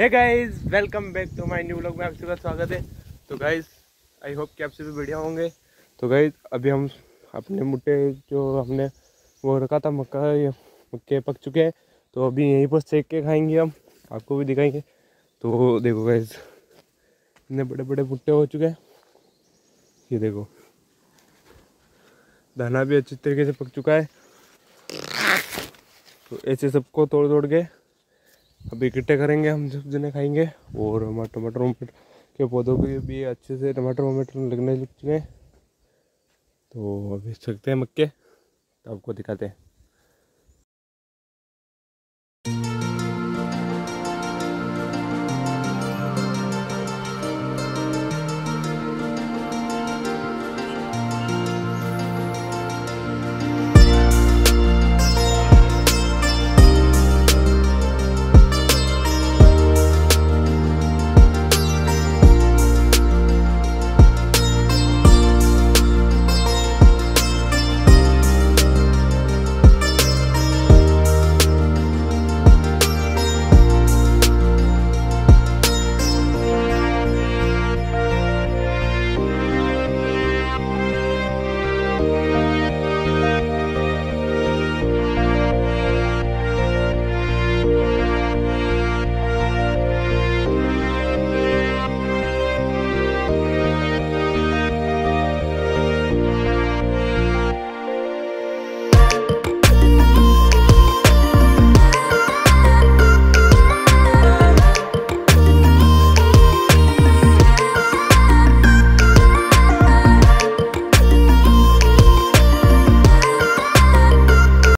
Hey guys welcome back to my new vlog में आप सबका स्वागत है। तो गाइस आई होप कि आप सभी बढ़िया होंगे। तो गाइस अभी हम अपने मुट्टे जो हमने वो रखा था, मक्का मक्के पक चुके हैं। तो अभी यहीं पर सेक के खाएँगे हम। आपको भी दिखाएँगे। तो देखो गाइस इतने बड़े बड़े भुट्टे हो चुके हैं। ये देखो। दाना भी अच्छी तरीके से पक चुका है। तो ऐसे सबको तोड़ तोड़ के अभी इकट्ठे करेंगे हम सब जने खाएँगे और हमारे टमाटर वमाटर के पौधों के भी अच्छे से टमाटर वमाटर लगने लग चुके हैं। तो अभी सकते हैं मक्के तो आपको दिखाते हैं।